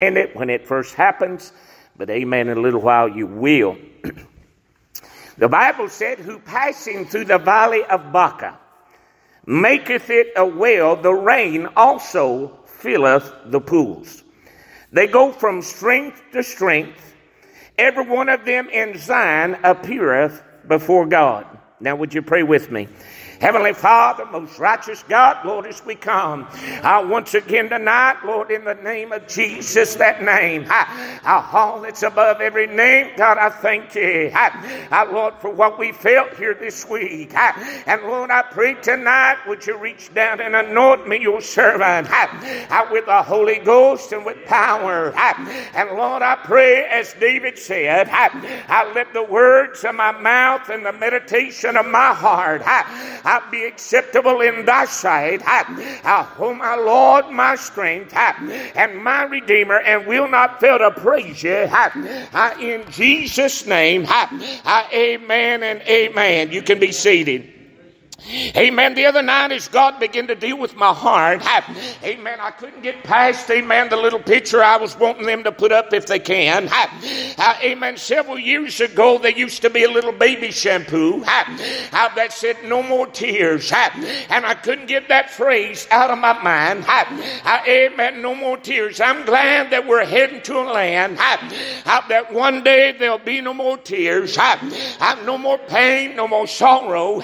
it when it first happens, but amen, in a little while you will. the Bible said, Who passing through the valley of Baca maketh it a well, the rain also filleth the pools. They go from strength to strength. Every one of them in Zion appeareth before God. Now, would you pray with me? Heavenly Father, most righteous God, Lord, as we come, uh, once again tonight, Lord, in the name of Jesus, that name, uh, all that's above every name, God, I thank you, uh, Lord, for what we felt here this week. Uh, and Lord, I pray tonight, would you reach down and anoint me, your servant, uh, uh, with the Holy Ghost and with power. Uh, and Lord, I pray, as David said, I, uh, let the words of my mouth and the meditation of my heart uh, I be acceptable in thy sight. I, oh, my Lord, my strength, and my Redeemer, and will not fail to praise you. In Jesus' name, amen and amen. You can be seated. Amen. The other night, as God began to deal with my heart, amen, I couldn't get past, amen, the little picture I was wanting them to put up if they can. Amen. Several years ago, there used to be a little baby shampoo that said, No more tears. And I couldn't get that phrase out of my mind. Amen. No more tears. I'm glad that we're heading to a land that one day there'll be no more tears, no more pain, no more sorrow.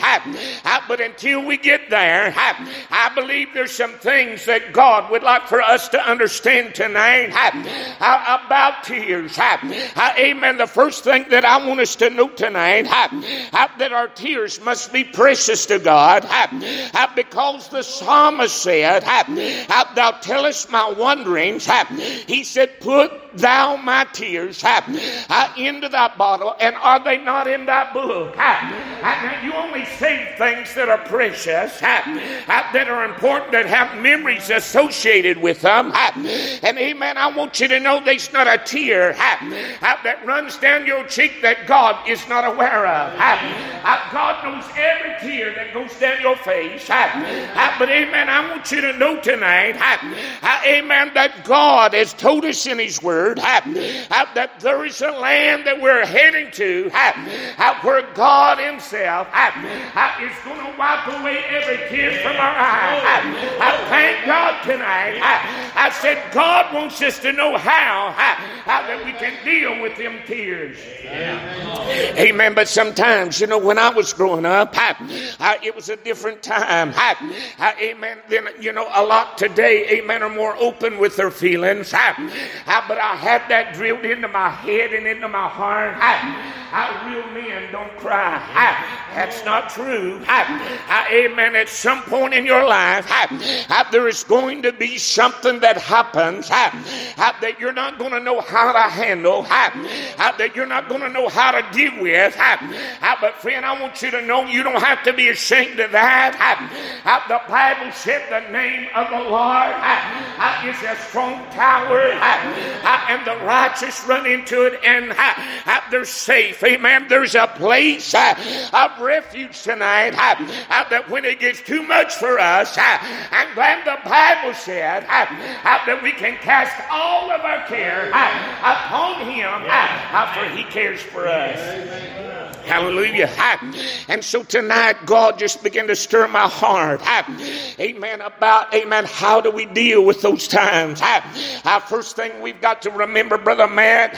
But until we get there, I, I believe there's some things that God would like for us to understand tonight about tears. Amen. The first thing that I want us to know tonight that our tears must be precious to God because the psalmist said, Thou tellest my wanderings. He said, Put thou my tears into thy bottle, and are they not in thy book? Now, you only save things that are precious, that are important, that have memories associated with them. And amen, I want you to know there's not a tear that runs down your cheek that God is not aware of. God knows every tear that goes down your face. But amen, I want you to know tonight, amen, that God has told us in His Word word that there is a land that we're heading to where God Himself is going to wipe away every tear from our eyes. Oh. I thank God tonight. I said, God wants us to know how, how that we can deal with them tears. Amen. Amen. But sometimes, you know, when I was growing up, it was a different time. Amen. Then, you know, a lot today, amen, are more open with their feelings. But I I had that drilled into my head and into my heart. How real men don't cry. That's not true. Uh, amen. At some point in your life, uh, uh, there is going to be something that happens that you're not going to know how to handle, that you're not going to know how to deal with. But, friend, I want you to know you don't have to be ashamed of that. The Bible said the name of the Lord is a strong tower and the righteous run into it and they're safe. Amen. There's a place of refuge tonight Uh, that when it gets too much for us, uh, I'm glad the Bible said uh, that we can cast all of our care upon Him, for He cares for us. Hallelujah. And so tonight, God just began to stir my heart. Amen. About, amen, how do we deal with those times? First thing we've got to remember, Brother Matt,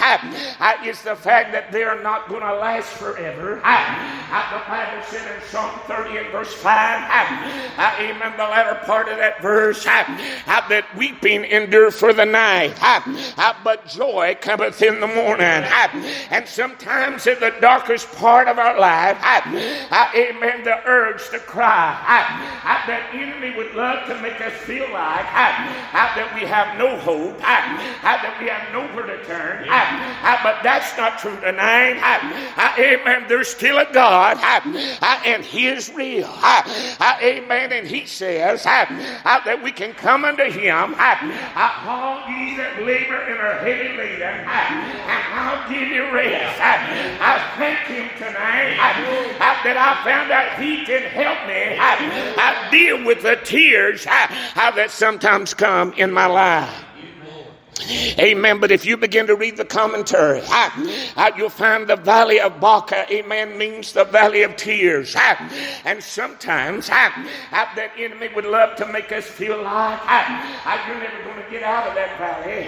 is the fact that they're not going to last forever. The Bible said in Psalm 30 and verse 5, amen, the latter part of that verse, that weeping endure for the night, but joy cometh in the morning. And sometimes in the darkest part part of our life, I, amen, the urge to cry. that enemy would love to make us feel like that we have no hope, that we have nowhere to turn. but that's not true tonight. amen. There's still a God, and He is real. amen. And He says that we can come unto Him, all ye that labor and are heavy laden, and I'll give you rest. I thank Him tonight that I found out He can help me I deal with the tears that sometimes come in my life. Amen. But if you begin to read the commentary, you'll find the valley of Baca, amen, means the valley of tears. and sometimes that enemy would love to make us feel like you're never going to get out of that valley.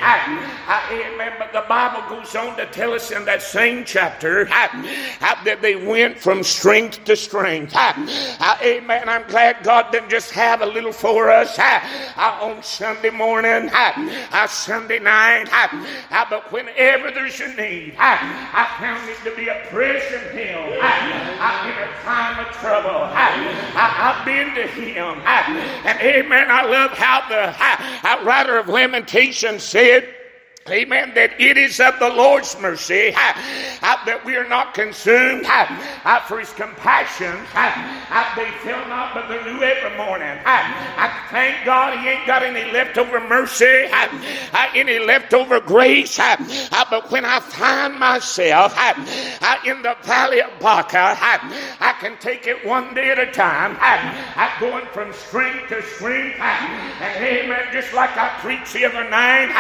amen. But the Bible goes on to tell us in that same chapter that they went from strength to strength. amen. I'm glad God didn't just have a little for us on Sunday morning, Sunday night. But whenever there's a need, I found it to be a present help in a time of trouble. I've been to Him. And amen. I love how the writer of Lamentations said, Amen. That it is of the Lord's mercy. That we are not consumed. For his compassion. They fail not, but they're new every morning. I thank God he ain't got any leftover mercy, any leftover grace. But when I find myself in the valley of Baca, I can take it one day at a time. I'm going from strength to strength. And amen, just like I preached the other night.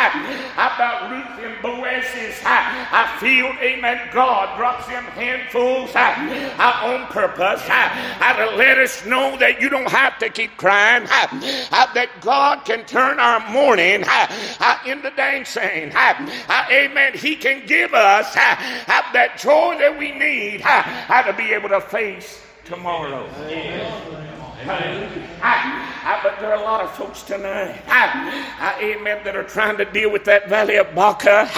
About Ruth and Boaz's I feel, amen, God drops them handfuls uh, uh, on purpose uh, to let us know that you don't have to keep crying, that God can turn our mourning into dancing. Amen. He can give us that joy that we need to be able to face tomorrow. Amen. I, but there are a lot of folks tonight, I, amen, that are trying to deal with that valley of Baca.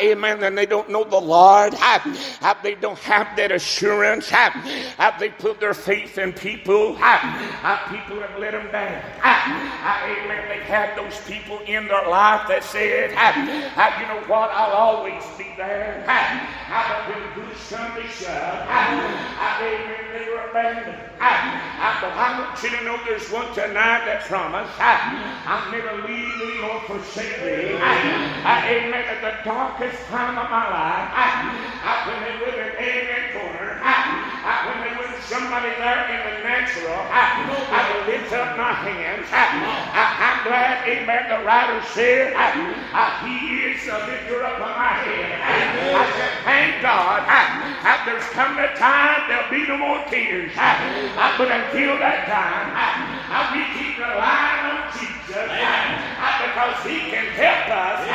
amen, and they don't know the Lord. they don't have that assurance. they put their faith in people. people have let them down. amen, they've had those people in their life that said, you know what, I'll always be there. but when good Sunday shove, amen, they were abandoned. But I want you to know there's one tonight that promised, I'll never leave thee nor forsake thee. Amen. At the darkest time of my life, when they were in amen corner, when they were somebody there in the natural, I will lift up my hands. I'm glad, amen, the writer said, He is a lifter up of my head. I said, thank God, there's coming a time there'll be no more tears. But until that time, I, we keep relying on Jesus. Because He can help us.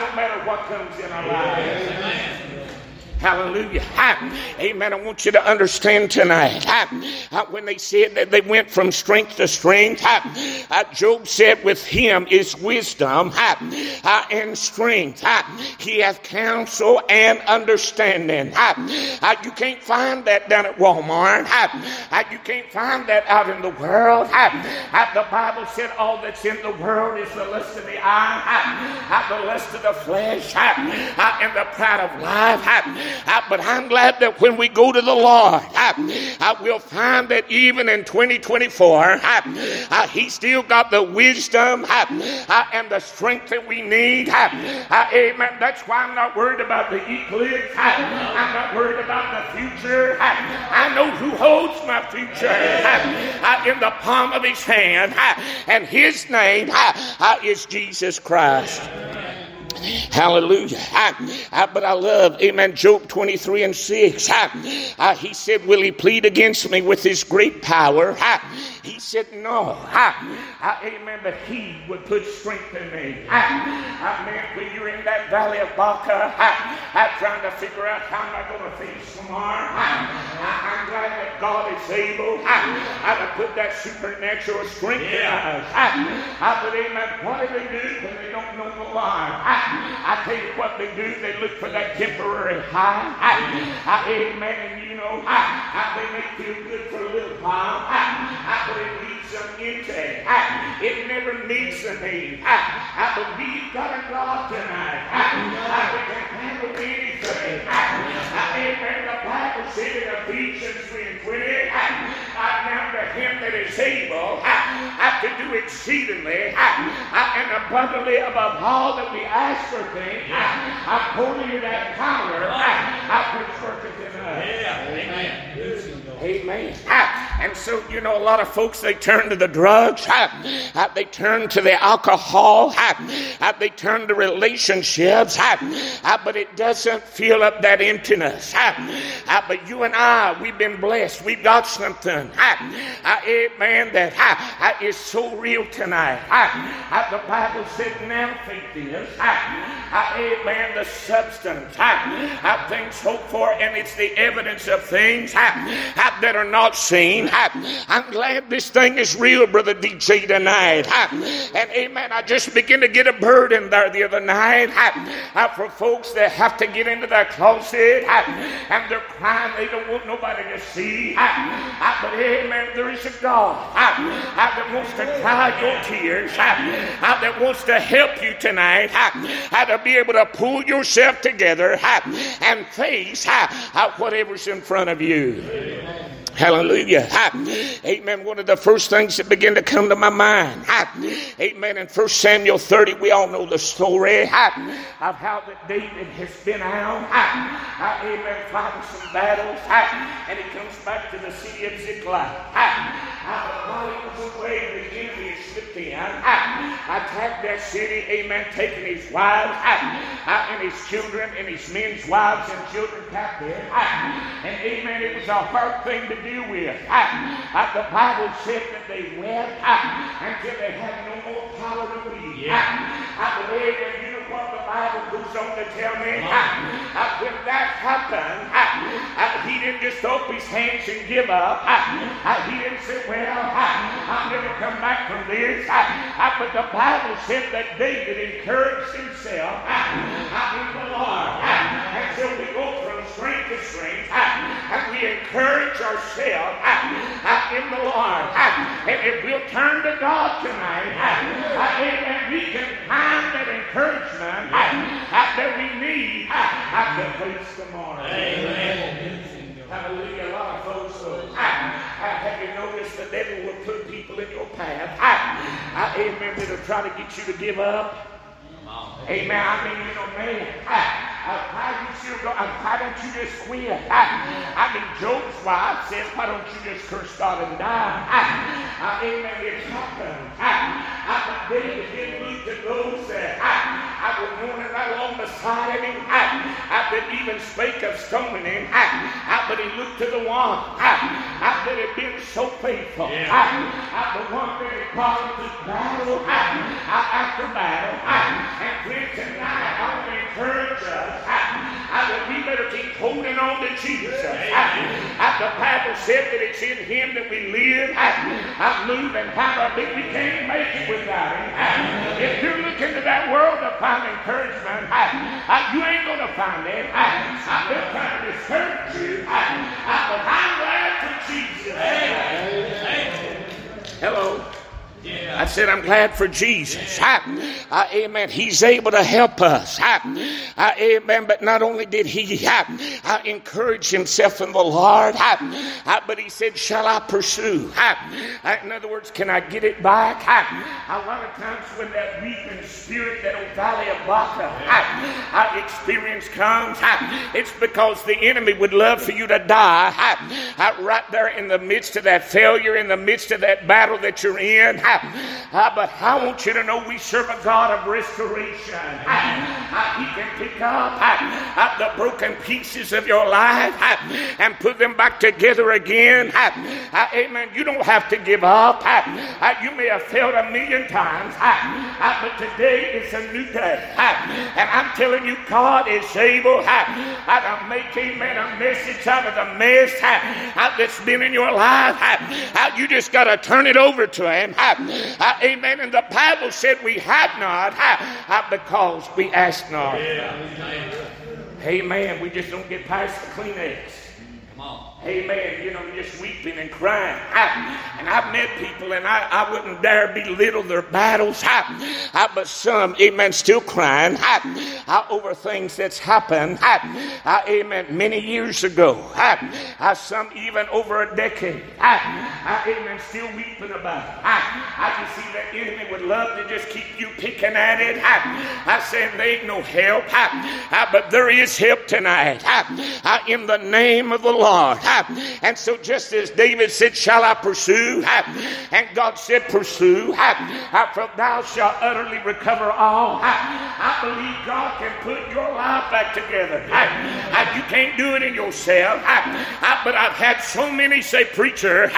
No matter what comes in our lives. Hallelujah. Amen. I want you to understand tonight. When they said that they went from strength to strength, uh, Job said, With him is wisdom uh, and strength. He hath counsel and understanding. Uh, you can't find that down at Walmart. You can't find that out in the world. The Bible said, All that's in the world is the lust of the eye, the lust of the flesh, and the pride of life. But I'm glad that when we go to the Lord, I will find that even in 2024, He still got the wisdom and the strength that we need. Amen. That's why I'm not worried about the eclipse. I'm not worried about the future. I know who holds my future in the palm of His hand, and His name is Jesus Christ. Hallelujah. I, I, but I love, amen, Job 23 and 6. I, he said, Will he plead against me with his great power? He said, No. i amen, but he would put strength in me. Amen. When you're in that valley of Baca, I'm trying to figure out how am I going to face tomorrow. I'm glad that God is able to put that supernatural strength in us. But amen, what do they do when they don't know the Lord? I tell you what they do, they look for that temporary high. amen. You know, they may feel good for a little while, but it leads them into it. It never meets the need. I I believe God and God tonight. We can handle anything. I, I, amen. The Bible said in Ephesians 3 and 20, now to him that is able i to do exceedingly and abundantly above all that we ask or think, according to that power I, I which worketh in us. Amen. Amen. And so, you know, a lot of folks, they turn to the drugs, they turn to the alcohol, they turn to relationships, but it doesn't fill up that emptiness. But you and I, we've been blessed. We've got something, amen, that is so real tonight. The Bible said now faith is, amen, the substance of things hoped for, and it's the evidence of things that are not seen. I'm glad this thing is real, Brother DJ, tonight. And amen, I just begin to get a burden there the other night for folks that have to get into their closet and they're crying, they don't want nobody to see. But amen, there is a God that wants to dry your tears, that wants to help you tonight, to be able to pull yourself together and face whatever's in front of you. Amen. Hallelujah. Amen. One of the first things that began to come to my mind. Amen. In 1 Samuel 30, we all know the story of how that David has been out. Amen. Fighting some battles. And he comes back to the city of Ziklag. While he was away, the enemy slipped in. Attacked that city. Amen. Taking his wives and his children and his men's wives and children captive. And amen. It was a hard thing to do with. The Bible said that they wept until they had no more power to. Yeah. I believe that you what the Bible goes on to tell me. Uh, when that happened, he didn't just open his hands and give up. he didn't say, well, I'll never come back from this. but the Bible said that David encouraged himself in the Lord. and so we go strength to strength, and we encourage ourselves in the Lord. And if we'll turn to God tonight, and we can find that encouragement that we need to face tomorrow. Amen. Hallelujah. A lot of folks, uh, have you noticed the devil will put people in your path? I, I, amen. That'll try to get you to give up. Amen. I mean, you know, man. Uh, why, you go, uh, why don't you just quit? I mean, Job's wife says, why don't you just curse God and die? Uh, amen. It's happened. Uh, David didn't look to those that I was mourning right along beside him. I, that even spake of stoning him. but he looked to the one that had been so faithful. Yeah. the one that had fought the battle after battle. and friends, tonight I to encourage us that we better keep holding on to Jesus. the Bible said that it's in Him that we live, I move, and have our being. We can't make it without Him. If you look into that world to find encouragement, you ain't going to find it. I'm not trying to discourage you, but I'm glad for Jesus. Hello. I said, I'm glad for Jesus. I, I, amen. He's able to help us. I, amen. But not only did he I, encourage himself in the Lord, but he said, Shall I pursue? in other words, can I get it back? a lot of times when that weeping spirit, that old valley of Baca experience comes, it's because the enemy would love for you to die right there in the midst of that failure, in the midst of that battle that you're in. Uh, but I want you to know we serve a God of restoration. Uh, he can pick up the broken pieces of your life and put them back together again. amen. You don't have to give up. you may have failed a million times, but today is a new day. and I'm telling you, God is able to make, amen, a message out of the mess that's been in your life. you just got to turn it over to Him. Uh, amen. And the Bible said we have not uh, because we ask not. Amen. We just don't get past the Kleenex. Come on. Amen. You know, just weeping and crying. I, and I've met people, and I, I wouldn't dare belittle their battles. I, I, but some, amen, still crying I, over things that's happened. I, amen, many years ago. I, some even over a decade. I, amen, still weeping about it. I, can see that enemy would love to just keep you picking at it. I, I said, there ain't no help. but there is help tonight. in the name of the Lord. And so, just as David said, Shall I pursue? And God said, Pursue. For thou shalt utterly recover all. I believe God can put your life back together. You can't do it in yourself. But I've had so many say, Preacher,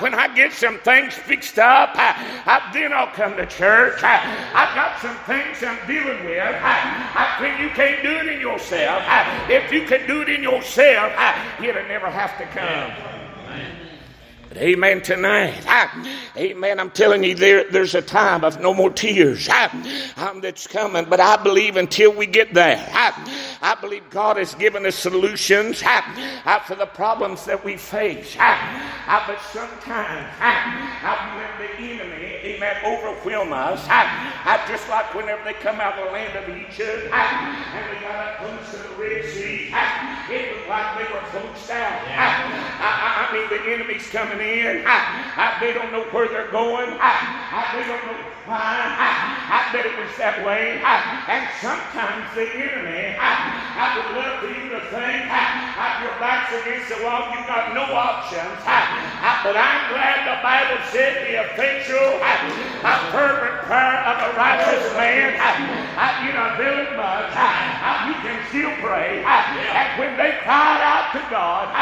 when I get some things fixed up, then I'll come to church. I've got some things I'm dealing with. I think you can't do it in yourself. If you could do it in yourself, you'd never have to come. But amen tonight. amen. I'm telling you, there, there's a time of no more tears. Um, that's coming. But I believe until we get there, I believe God has given us solutions. For the problems that we face. but sometimes, I, when the enemy, amen, overwhelm us, just like whenever they come out of the land of Egypt. And we got up close to the Red Sea, it was like they were out. I, I mean, the enemy's coming in. I, I, they don't know where they're going. I, they don't know why. I, bet it was that way. and sometimes the enemy, I, would love for you to think your back's against the wall, you've got no options. but I'm glad the Bible said the effectual, a fervent prayer of a righteous man, you know, very much. you can still pray. and when they cried out to God,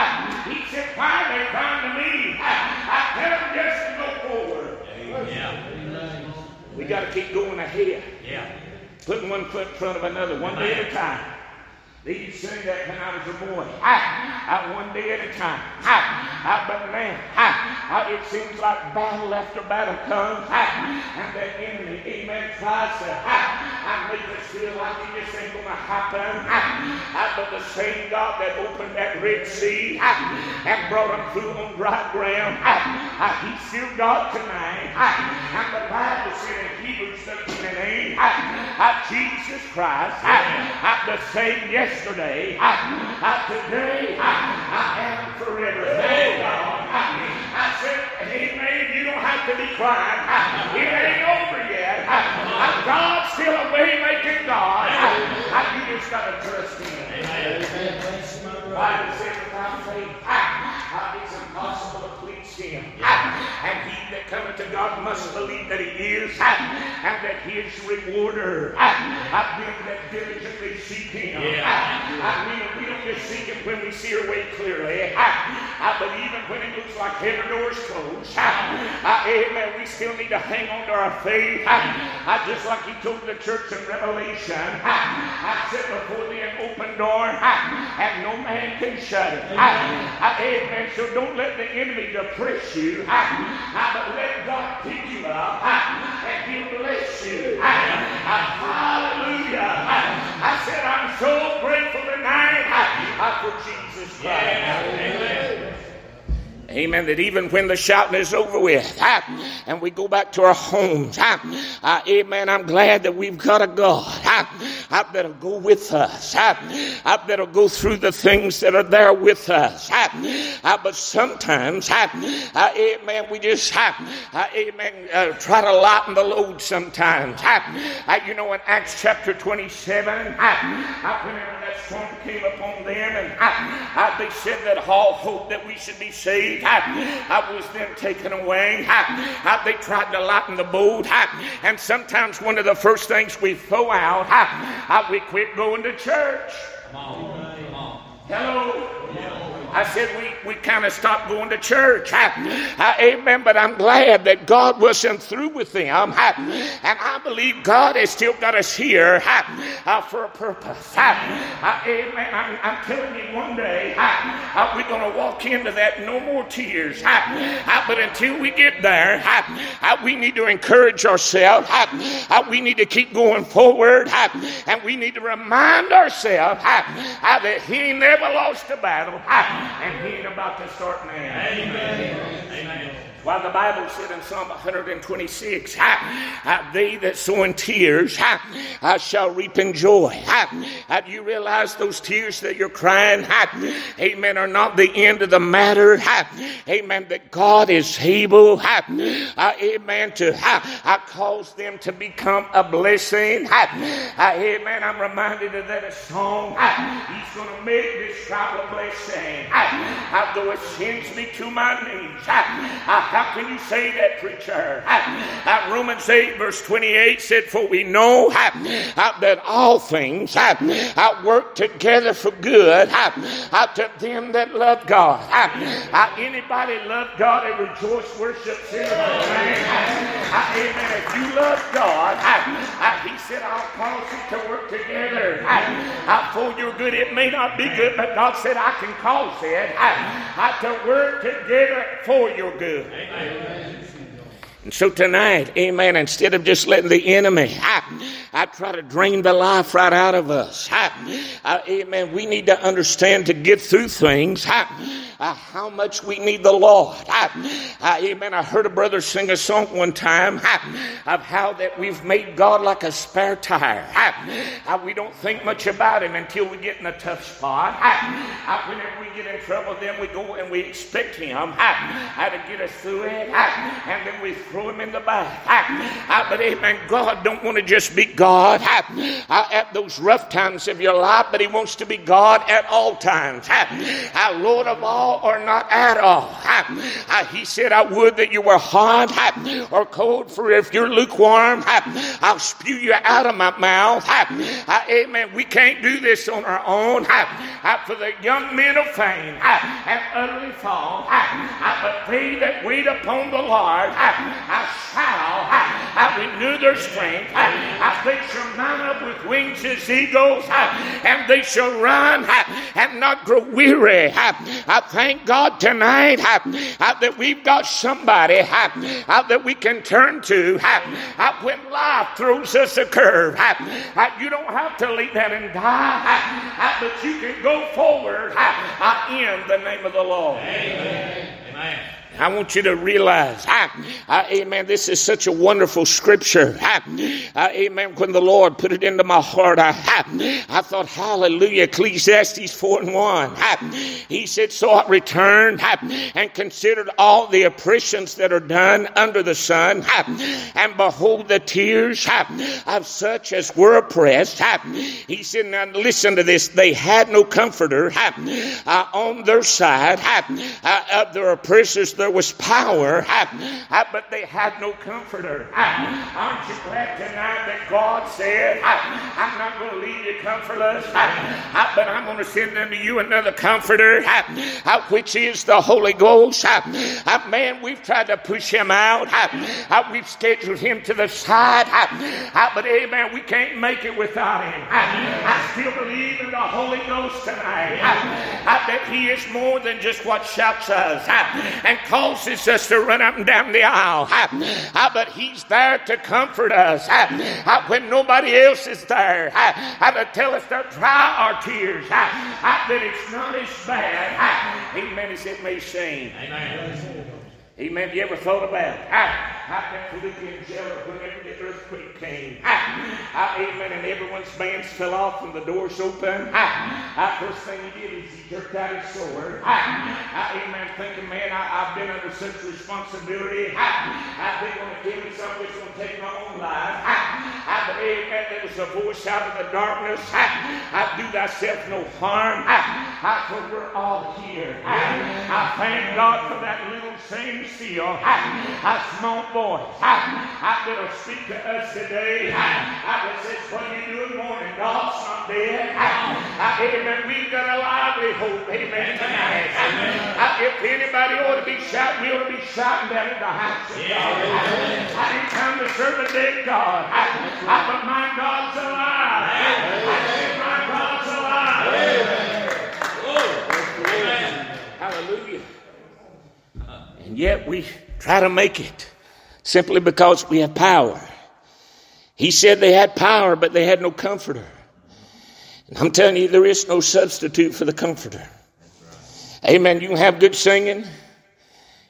he said, Why they crying to me? I tell them just to go forward. Yeah. We got to keep going ahead. Yeah. Putting one foot in front of another, one day at a time. They used to say that when I was a boy. I, I, one day at a time. I, I, but man, I, I, it seems like battle after battle comes. I, and the enemy, amen, tries to I, I make us feel like it just ain't going to happen. I, I, but the same God that opened that Red Sea I, and brought them through on dry ground, I, I, He's still God tonight. I, and the Bible said in Hebrews 13 and 8, I, I, Jesus Christ, I, I, the same yes yesterday, I, I, today, I, I am forever. Thank God. I, I said, Amen. You don't have to be crying. I, it ain't over yet. I, I, God's still a way making God. I, I, you just got to trust Him. Amen. Bible says without faith, I, it's impossible to please Him. And he that cometh to God must believe that He is, and that He is rewarder. I them that diligently seek Him. Yeah. I mean, we don't just seek Him when we see our way clearly. I, believe even when it looks like heaven doors closed. amen. We still need to hang on to our faith. I, just like He told the church in Revelation. I sit before thee an open door, and no man can shut it. amen. So don't let the enemy depress you. but let God pick you up, and He'll bless you. Hallelujah. I said, I'm so grateful tonight for Jesus Christ. Amen. Amen. That even when the shouting is over with and we go back to our homes, uh, amen. I'm glad that we've got a God I better go with us. I better go through the things that are there with us. But sometimes, amen, we just, amen, uh, try to lighten the load sometimes. You know, in Acts chapter 27, I whenever that storm came upon them and they said that all hope that we should be saved I was then taken away. They tried to lighten the boat. And sometimes one of the first things we throw out, we quit going to church. Hello. I said we, we kind of stopped going to church. I, I, amen. But I'm glad that God wasn't through with them. I, and I believe God has still got us here uh, for a purpose. amen. I'm, I'm, telling you one day we're going to walk into that no more tears. but until we get there, we need to encourage ourselves. we need to keep going forward. and we need to remind ourselves that He never lost a battle and he ain't about to start now. Amen. Amen. Why the Bible said in Psalm 126, they that sow in tears I shall reap in joy. You realized those tears that you're crying, amen, are not the end of the matter? Amen, that God is able, amen, to cause them to become a blessing. Amen. I'm reminded of that song. He's going to make this trial a blessing. Though it sends me to my knees. How can you say that, preacher? Romans 8, verse 28 said, For we know that all things work together for good to them that love God. Anybody love God and rejoice, worship, sing Amen. If you love God, He said, I'll cause it to work together for your good. It may not be good, but God said, I can cause it to work together for your good. And so tonight, amen, instead of just letting the enemy, I, I try to drain the life right out of us. I, I, amen. We need to understand to get through things uh, how much we need the Lord. Uh, amen. I heard a brother sing a song one time of how that we've made God like a spare tire. we don't think much about Him until we get in a tough spot. whenever we get in trouble, then we go and we expect Him how to get us through it, and then we throw Him in the back. but amen. God don't want to just be God at those rough times of your life, but He wants to be God at all times. Lord of all or not at all. He said, I would that you were hot or cold, for if you're lukewarm, I'll spew you out of my mouth. Amen. We can't do this on our own. For the young men of fame have utterly fallen, but they that wait upon the Lord shall renew their strength. They shall mount up with wings as eagles, and they shall run and not grow weary. Thank God tonight that we've got somebody that we can turn to when life throws us a curve. You don't have to lay that and die, but you can go forward in the name of the Lord. Amen. Amen. I want you to realize, amen, this is such a wonderful scripture. amen. When the Lord put it into my heart, I, I thought, hallelujah, Ecclesiastes 4 and 1. he said, So I returned and considered all the oppressions that are done under the sun, and behold, the tears of such as were oppressed. He said, Now listen to this. They had no comforter uh, on their side uh, of their oppressors there was power, but they had no comforter. Aren't you glad tonight that God said, I'm not going to leave you comfortless, but I'm going to send unto you another comforter, which is the Holy Ghost. Man, we've tried to push him out. We've scheduled him to the side. But amen, we can't make it without him. I still believe in the Holy Ghost tonight. That he is more than just what shouts us and causes us to run up and down the aisle. But He's there to comfort us when nobody else is there. To tell us to dry our tears. That it's not as bad. Amen. As it may seem. Amen. Amen. Have you ever thought about how that Philippian jailer, whenever the earthquake came, amen, and everyone's bands fell off and the doors open, first thing he did is he jerked out his sword, amen, thinking, man, I, have been under such responsibility, I, they're going to kill me, somebody's going to take my own life, but amen, there was a voice out of the darkness, I do thyself no harm, for we're all here. I thank God for that little same seal, a small voice that'll speak to us today. That says, What are you doing morning? God's not dead. Amen. We've got a lively hope. Amen. Tonight. If anybody ought to be shouting, we ought to be shouting down at the house of God. I ain't come to serve a dead God. But my God's alive. My God's alive. Hallelujah. And yet we try to make it simply because we have power. He said they had power, but they had no comforter. And I'm telling you, there is no substitute for the comforter. Amen. You can have good singing.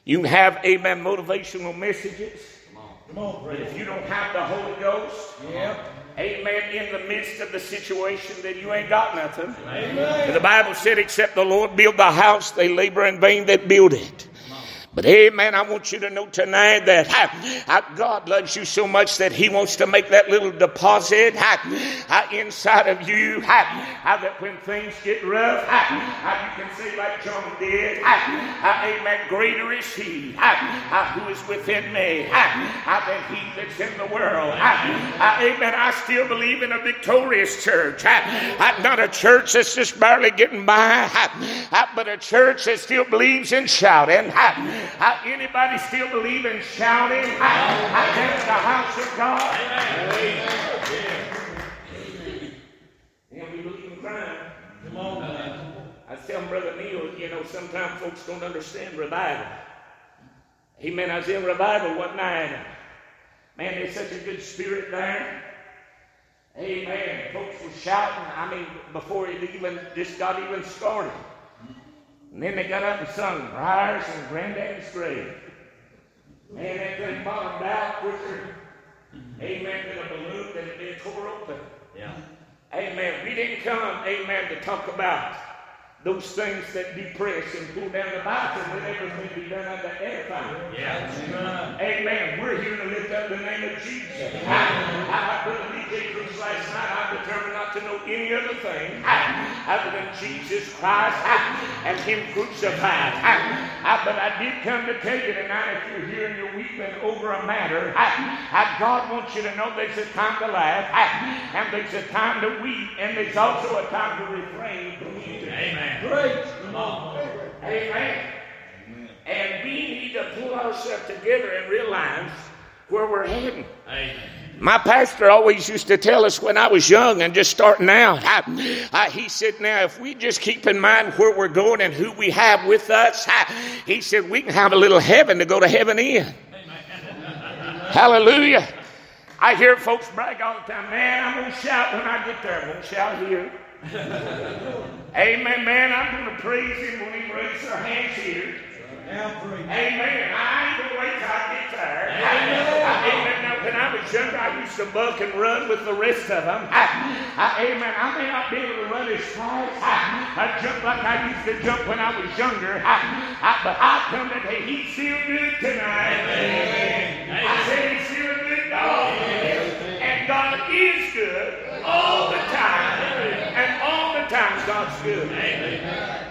You can have, amen, motivational messages. Come on, Come but if you don't have the Holy Ghost, yeah. amen, in the midst of the situation, then you ain't got nothing. Amen. The Bible said, except the Lord build the house, they labor in vain that build it. But amen, I want you to know tonight that God loves you so much that He wants to make that little deposit inside of you. that when things get rough, you can say like John did, amen, greater is He who is within me than He that's in the world. amen, I still believe in a victorious church. not a church that's just barely getting by, but a church that still believes in shouting. Uh, anybody still believe in shouting i against the house of God? And we believe in crying. Come on. I tell Brother Neil, you know, sometimes folks don't understand revival. Amen. I was in revival one night. Man, there's such a good spirit there. Amen. Folks were shouting. I mean, before it even just got even started. And then they got up and sung Briars and Granddaddy's Grave. Man, that thing bottomed out quicker. Amen. Than a balloon that had been tore open. Yeah. Amen. We didn't come, amen, to talk about those things that depress and pull down the Bible let everything be done under edifying. Yeah. Amen. We're here to lift up the name of Jesus. I, I, Brother DJ last night. I'm determined not to know any other thing other than Jesus Christ and Him crucified. But I did come to tell you tonight if you're here and you're weeping over a matter, God wants you to know there's a time to laugh and there's a time to weep and there's also a time to refrain from weeping. Amen. Great. Amen. And we need to pull ourselves together and realize where we're heading. Amen. My pastor always used to tell us when I was young and just starting out, I, I, he said, Now, if we just keep in mind where we're going and who we have with us, I, he said, we can have a little heaven to go to heaven in. Hallelujah. I hear folks brag all the time, Man, I'm going to shout when I get there. I'm going to shout here. Amen, man. I'm going to praise him when he raises our hands here. Amen. I ain't going to wait till I get there. Amen. Now, when I was younger, I used to buck and run with the rest of them. amen. I may not be able to run as fast. I jump like I used to jump when I was younger. but I come to say, He's still good tonight. Amen. I said, He's still good God. And God is good all the time times God's good. Amen.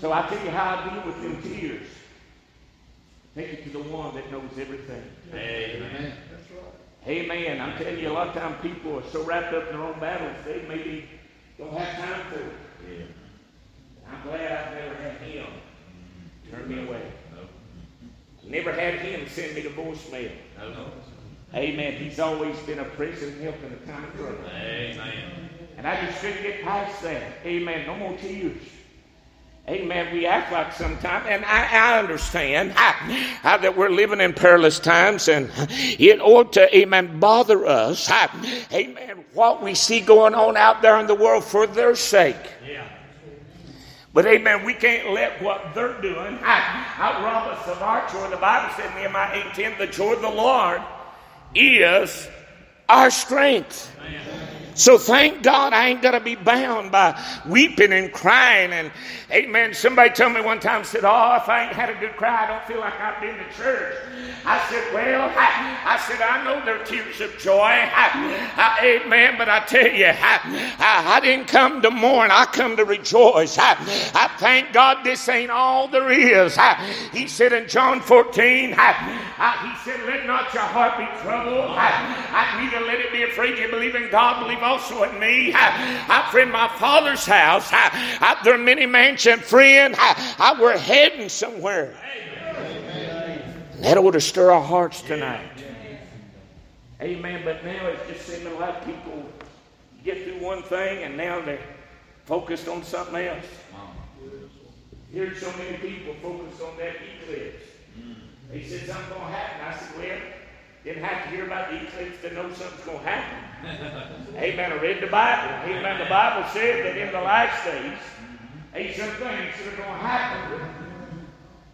So I tell you how I deal with them tears. Take it to the one that knows everything. Amen. That's right. Amen. I'm telling you, a lot of times people are so wrapped up in their own battles, they maybe don't have time for it. Yeah. I'm glad I've never had him turn me away. Never had him send me to voicemail. No. Amen. He's always been a present help in a time of trouble. Amen. And I just couldn't get past that. Amen. No more tears. Amen. We act like sometimes, and I, I understand I, I, that we're living in perilous times, and it ought to, amen, bother us. amen. What we see going on out there in the world for their sake. Yeah. But amen, we can't let what they're doing outrob us of our joy. The Bible said in Nehemiah 8:10, the joy of the Lord is our strength. Amen. So thank God I ain't going to be bound by weeping and crying. And amen. Somebody told me one time, said, Oh, if I ain't had a good cry, I don't feel like I've been to church. I said, Well, I, I said, I know they're tears of joy. I, I, amen. But I tell you, I, didn't come to mourn, I come to rejoice. I, thank God this ain't all there is. he said in John 14, he said, Let not your heart be troubled. I, neither let it be afraid. You believe in God, believe also in me. I, I friend my father's house. I, I, there are many mansions, friend. I, I, we're heading somewhere. That ought to stir our hearts tonight. Amen. But now it's just seeming like people get through one thing and now they're focused on something else. Here's so many people focused on that eclipse. They said something's going to happen. I said, well, didn't have to hear about the eclipse to know something's going to happen. Amen. I read the Bible. Amen. The Bible said that in the last days, ain't some things that are going to happen.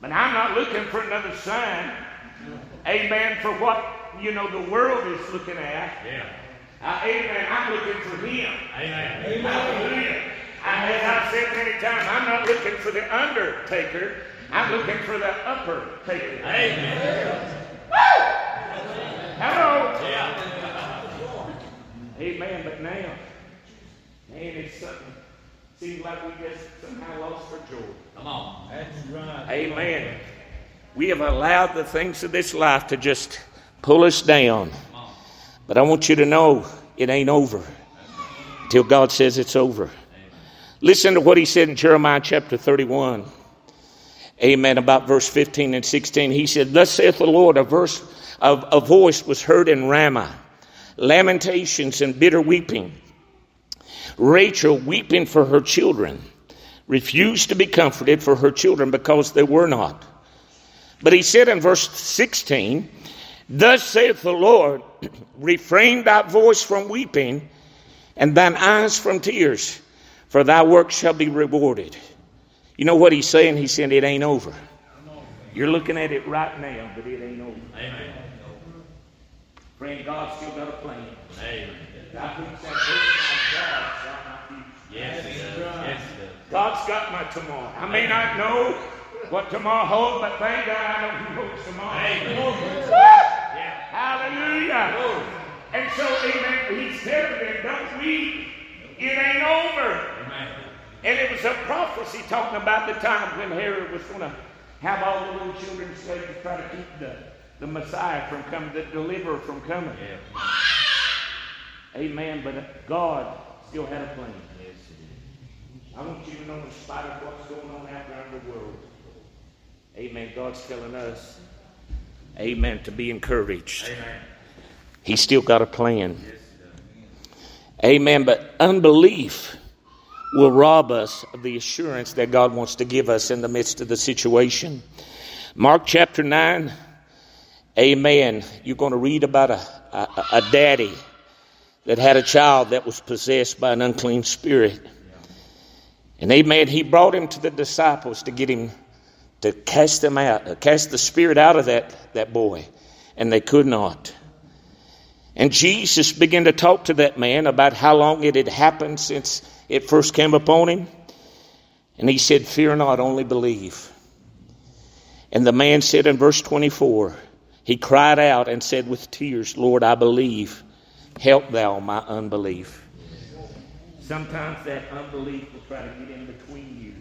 But I'm not looking for another sign. Amen. For what, you know, the world is looking at. Yeah. Uh, amen. I'm looking for him. Amen. Hallelujah. And as I've said many times, I'm not looking for the undertaker. I'm looking for the upper taker. Amen. Hello. Yeah. Amen. But now, man, it's something. Seems like we just somehow lost our joy. Come on. That's right. Amen. We have allowed the things of this life to just pull us down. But I want you to know it ain't over till God says it's over. Listen to what he said in Jeremiah chapter 31. Amen. About verse 15 and 16. He said, Thus saith the Lord, a verse of a voice was heard in Ramah, lamentations and bitter weeping. Rachel weeping for her children, refused to be comforted for her children because they were not. But he said in verse 16, Thus saith the Lord, refrain thy voice from weeping and thine eyes from tears, for thy work shall be rewarded. You know what he's saying? He's saying it ain't over. You're looking at it right now, but it ain't over. Amen. Friend, God's still got a plan. Amen. God thinks that person God's got my future. Yes, it does. Yes, it does. God's got my tomorrow. I may not know what tomorrow holds, but thank God I know who holds tomorrow. Amen. Yeah. Hallelujah. And so, amen, he's telling them, don't weep. It ain't over. Amen. And it was a prophecy talking about the time when Herod was going to have all the little children slaves to try to keep the, the Messiah from coming, the deliverer from coming. Yeah. Amen. But God still had a plan. Yes, I want you to know, in spite of what's going on out there in the world, Amen. God's telling us, Amen, to be encouraged. Amen. He's still got a plan. Yes, it does. Amen. But unbelief will rob us of the assurance that God wants to give us in the midst of the situation. Mark chapter 9. Amen. You're going to read about a, a, a daddy that had a child that was possessed by an unclean spirit. And amen, he brought him to the disciples to get him to cast them out, uh, cast the spirit out of that, that boy. And they could not. And Jesus began to talk to that man about how long it had happened since it first came upon him. And he said, Fear not, only believe. And the man said in verse 24, he cried out and said with tears, Lord, I believe. Help thou my unbelief. Sometimes that unbelief will try to get in between you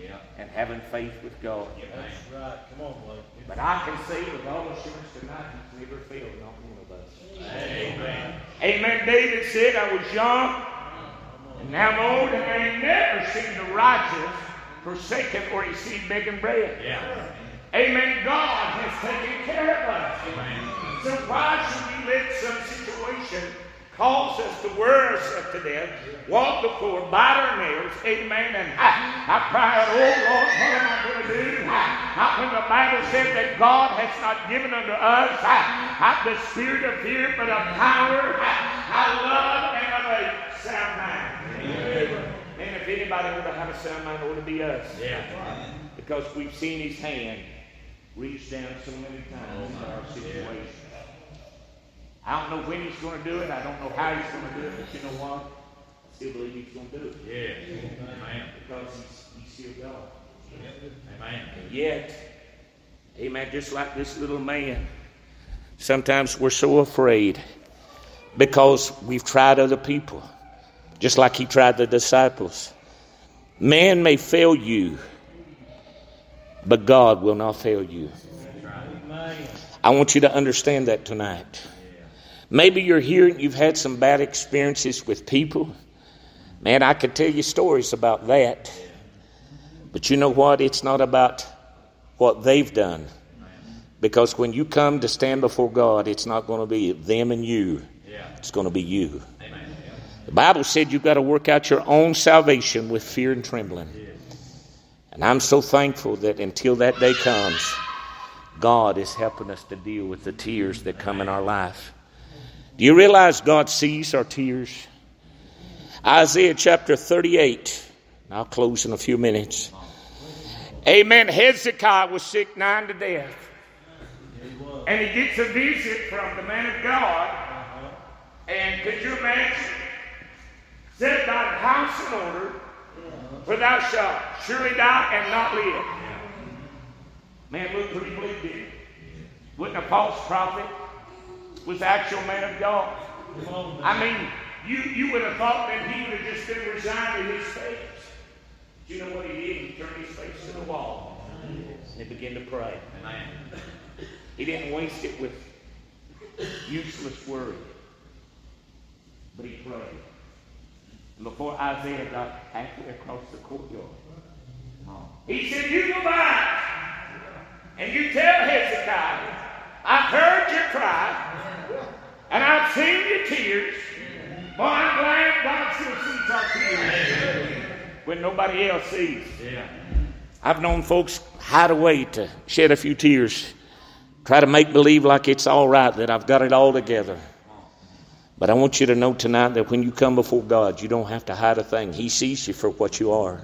Yeah. and having faith with God. That's right. Come on, Blake. But I can say with all assurance tonight, He's never failed, not one of us. Amen. Amen. David said, I was young, and now I'm old, and I ain't never seen the righteous forsaken or receive begging bread. Yeah. Amen. God has taken care of us. Amen. So why should we let some situation cause us to worry ourselves to death, walk the floor, bite our nails, amen, and I, I cry out, oh Lord, what am I going to do? I, I, when the Bible said that God has not given unto us I, I, the spirit of fear, but of power, I, I love, and of a sound mind. And if anybody ought to have a sound mind, it ought to be us. Yeah. Because we've seen his hand reach down so many times in our oh, situation. I don't know when he's going to do it. I don't know how he's going to do it. But you know what? I still believe he's going to do it. Yeah. Amen. Because he's, he's still God. Amen. And yet, amen, just like this little man, sometimes we're so afraid because we've tried other people, just like he tried the disciples. Man may fail you, but God will not fail you. I want you to understand that tonight. Maybe you're here and you've had some bad experiences with people. Man, I could tell you stories about that. But you know what? It's not about what they've done. Because when you come to stand before God, it's not going to be them and you, it's going to be you. The Bible said you've got to work out your own salvation with fear and trembling. And I'm so thankful that until that day comes, God is helping us to deal with the tears that come in our life. Do you realize God sees our tears? Isaiah chapter 38. I'll close in a few minutes. Amen. Hezekiah was sick nine to death. And he gets a visit from the man of God. And could you imagine? Set thy house in order, for thou shalt surely die and not live. Man looked pretty bleak, didn't? Wasn't a false prophet, was the actual man of God. I mean, you, you would have thought that he would have just been resigned to his face. But you know what he did? He turned his face to the wall and he began to pray. He didn't waste it with useless worry, but he prayed. Before Isaiah got halfway across the courtyard, he said, You go back and you tell Hezekiah, I've heard your cry and I've seen your tears. Boy, I'm glad God still sees our tears when nobody else sees. Yeah. I've known folks hide away to shed a few tears, try to make believe like it's all right, that I've got it all together. But I want you to know tonight that when you come before God, you don't have to hide a thing. He sees you for what you are.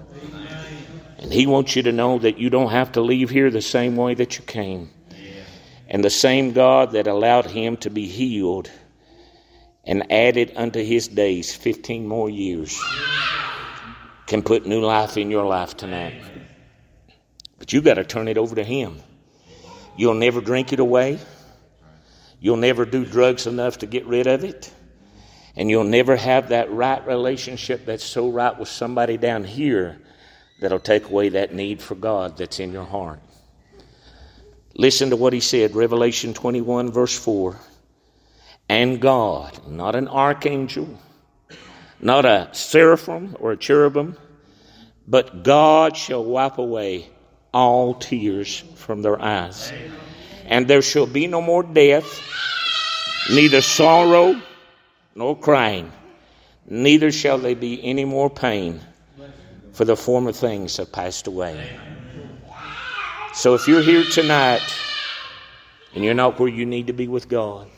And He wants you to know that you don't have to leave here the same way that you came. And the same God that allowed him to be healed and added unto his days 15 more years can put new life in your life tonight. But you've got to turn it over to Him. You'll never drink it away. You'll never do drugs enough to get rid of it. And you'll never have that right relationship that's so right with somebody down here that'll take away that need for God that's in your heart. Listen to what he said, Revelation 21, verse 4. And God, not an archangel, not a seraphim or a cherubim, but God shall wipe away all tears from their eyes. And there shall be no more death, neither sorrow nor crying, neither shall there be any more pain, for the former things have passed away. So if you're here tonight and you're not where you need to be with God,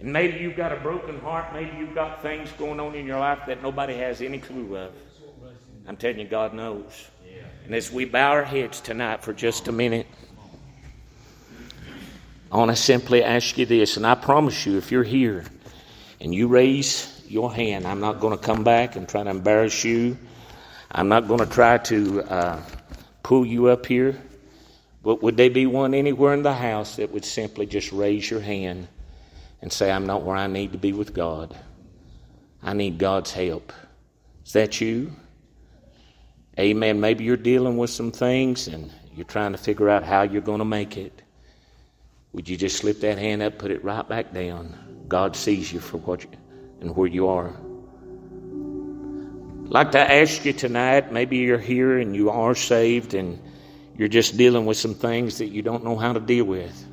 and maybe you've got a broken heart, maybe you've got things going on in your life that nobody has any clue of. I'm telling you, God knows. And as we bow our heads tonight for just a minute, I want to simply ask you this, and I promise you, if you're here and you raise your hand, I'm not going to come back and try to embarrass you. I'm not going to try to uh, pull you up here. But would there be one anywhere in the house that would simply just raise your hand and say, I'm not where I need to be with God? I need God's help. Is that you? Amen. Maybe you're dealing with some things and you're trying to figure out how you're going to make it. Would you just slip that hand up, put it right back down? God sees you for what you, and where you are. I'd like to ask you tonight, maybe you're here and you are saved and you're just dealing with some things that you don't know how to deal with.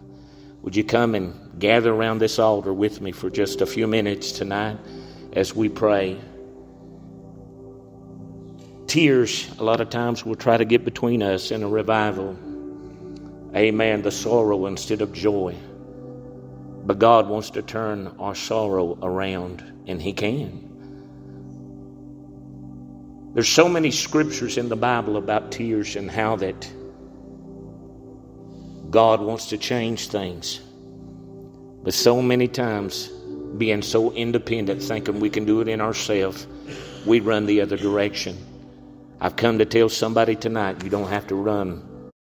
Would you come and gather around this altar with me for just a few minutes tonight as we pray? Tears, a lot of times, will try to get between us in a revival. Amen. The sorrow instead of joy. But God wants to turn our sorrow around, and He can. There's so many scriptures in the Bible about tears and how that God wants to change things. But so many times, being so independent, thinking we can do it in ourselves, we run the other direction. I've come to tell somebody tonight you don't have to run